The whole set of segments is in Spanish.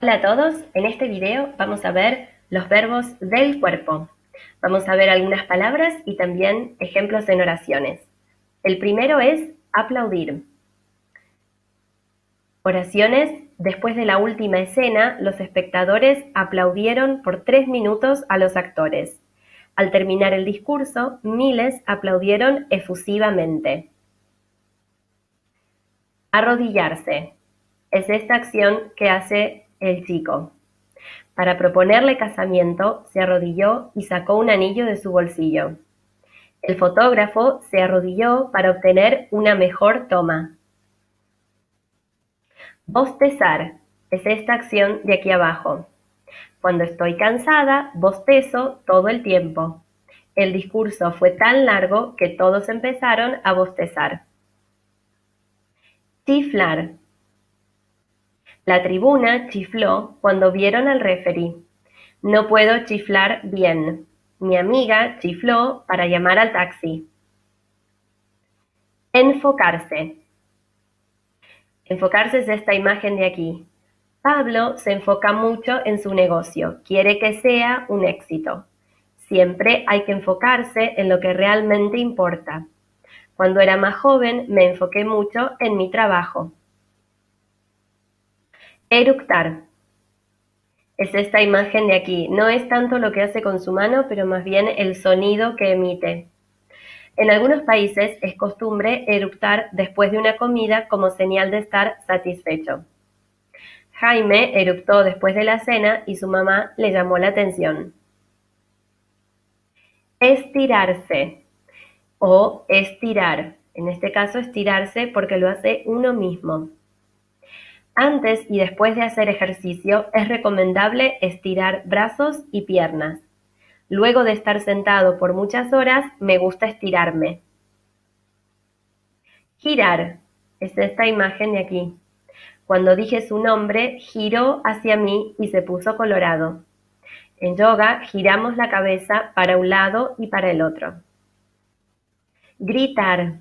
Hola a todos, en este video vamos a ver los verbos del cuerpo. Vamos a ver algunas palabras y también ejemplos en oraciones. El primero es aplaudir. Oraciones, después de la última escena, los espectadores aplaudieron por tres minutos a los actores. Al terminar el discurso, miles aplaudieron efusivamente. Arrodillarse. Es esta acción que hace el chico. Para proponerle casamiento, se arrodilló y sacó un anillo de su bolsillo. El fotógrafo se arrodilló para obtener una mejor toma. Bostezar es esta acción de aquí abajo. Cuando estoy cansada, bostezo todo el tiempo. El discurso fue tan largo que todos empezaron a bostezar. Chiflar la tribuna chifló cuando vieron al referee. No puedo chiflar bien. Mi amiga chifló para llamar al taxi. Enfocarse. Enfocarse es esta imagen de aquí. Pablo se enfoca mucho en su negocio, quiere que sea un éxito. Siempre hay que enfocarse en lo que realmente importa. Cuando era más joven me enfoqué mucho en mi trabajo. Eructar. Es esta imagen de aquí. No es tanto lo que hace con su mano, pero más bien el sonido que emite. En algunos países es costumbre eructar después de una comida como señal de estar satisfecho. Jaime eructó después de la cena y su mamá le llamó la atención. Estirarse o estirar. En este caso estirarse porque lo hace uno mismo. Antes y después de hacer ejercicio es recomendable estirar brazos y piernas. Luego de estar sentado por muchas horas, me gusta estirarme. Girar. Es esta imagen de aquí. Cuando dije su nombre, giró hacia mí y se puso colorado. En yoga giramos la cabeza para un lado y para el otro. Gritar.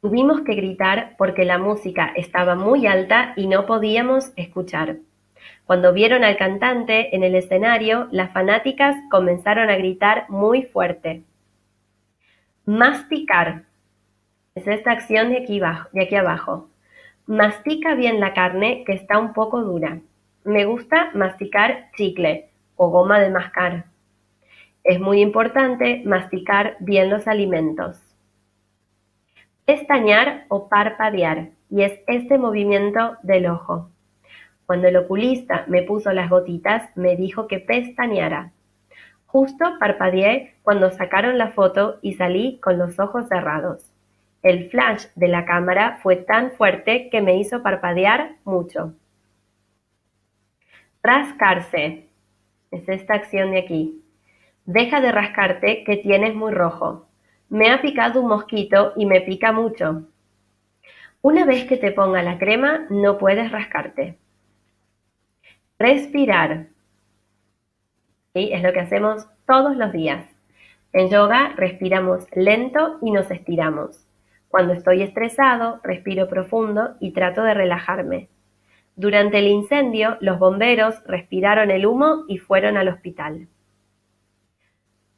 Tuvimos que gritar porque la música estaba muy alta y no podíamos escuchar. Cuando vieron al cantante en el escenario, las fanáticas comenzaron a gritar muy fuerte. Masticar. Es esta acción de aquí, aquí abajo. Mastica bien la carne que está un poco dura. Me gusta masticar chicle o goma de mascar. Es muy importante masticar bien los alimentos. Pestañear o parpadear, y es este movimiento del ojo. Cuando el oculista me puso las gotitas, me dijo que pestañeara. Justo parpadeé cuando sacaron la foto y salí con los ojos cerrados. El flash de la cámara fue tan fuerte que me hizo parpadear mucho. Rascarse. Es esta acción de aquí. Deja de rascarte que tienes muy rojo. Me ha picado un mosquito y me pica mucho. Una vez que te ponga la crema, no puedes rascarte. Respirar. Es lo que hacemos todos los días. En yoga respiramos lento y nos estiramos. Cuando estoy estresado, respiro profundo y trato de relajarme. Durante el incendio, los bomberos respiraron el humo y fueron al hospital.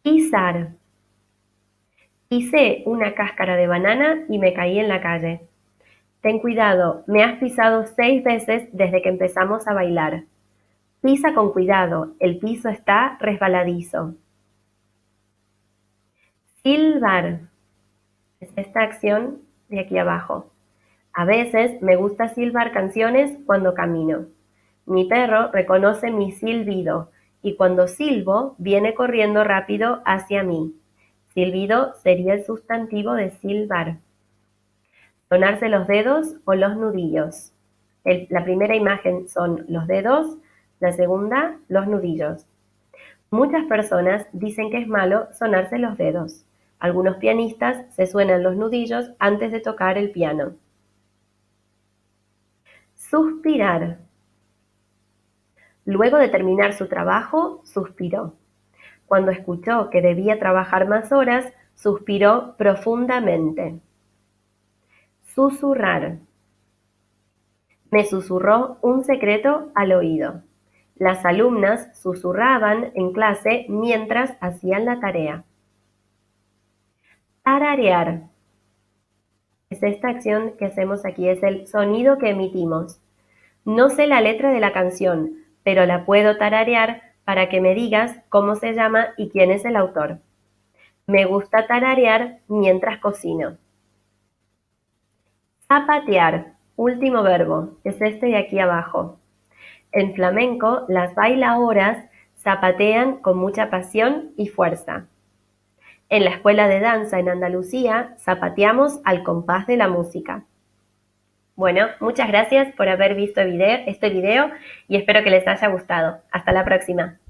Pisar. Pisé una cáscara de banana y me caí en la calle. Ten cuidado, me has pisado seis veces desde que empezamos a bailar. Pisa con cuidado, el piso está resbaladizo. Silbar. Es esta acción de aquí abajo. A veces me gusta silbar canciones cuando camino. Mi perro reconoce mi silbido y cuando silbo viene corriendo rápido hacia mí. Silbido sería el sustantivo de silbar. Sonarse los dedos o los nudillos. la primera imagen son los dedos, la segunda los nudillos. Muchas personas dicen que es malo sonarse los dedos. Algunos pianistas se suenan los nudillos antes de tocar el piano. Suspirar. Luego de terminar su trabajo, suspiró. Cuando escuchó que debía trabajar más horas, suspiró profundamente. Susurrar. Me susurró un secreto al oído. Las alumnas susurraban en clase mientras hacían la tarea. Tararear. Es esta acción que hacemos aquí, es el sonido que emitimos. No sé la letra de la canción, pero la puedo tararear para que me digas cómo se llama y quién es el autor. Me gusta tararear mientras cocino. Zapatear, último verbo, es este de aquí abajo. En flamenco, las bailadoras zapatean con mucha pasión y fuerza. En la escuela de danza en Andalucía, zapateamos al compás de la música. Bueno, muchas gracias por haber visto este video y espero que les haya gustado. Hasta la próxima.